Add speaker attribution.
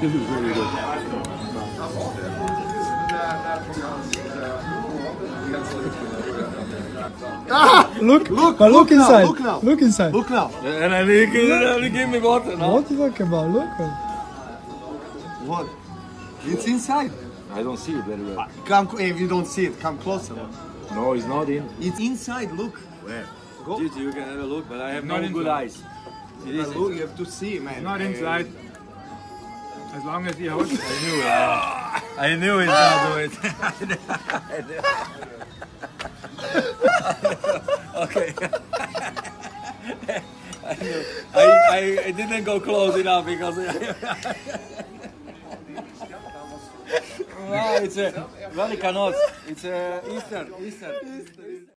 Speaker 1: This is really good.
Speaker 2: Ah, look,
Speaker 3: Look,
Speaker 2: but look,
Speaker 3: look now,
Speaker 2: inside.
Speaker 3: look now.
Speaker 2: Look inside.
Speaker 3: Look now.
Speaker 1: And then he, can- he give me water now.
Speaker 2: What are you talking about? Look.
Speaker 3: What? It's inside.
Speaker 1: I don't see it very well.
Speaker 3: Come, if you don't see it, come closer.
Speaker 1: No, it's not in.
Speaker 3: It's inside. Look.
Speaker 1: Where?
Speaker 3: Go.
Speaker 1: Gigi, you can have a look, but I have
Speaker 4: Not
Speaker 1: no good eyes. It
Speaker 3: Yeah,
Speaker 1: is
Speaker 3: look, you have to see, man.
Speaker 4: Not inside. As long as he holds it.
Speaker 1: I knew it. I knew he's gonna do it. I okay. I. I, I, I didn't go close enough because no, it's a Velikan Noc. It's a Easter. Easter.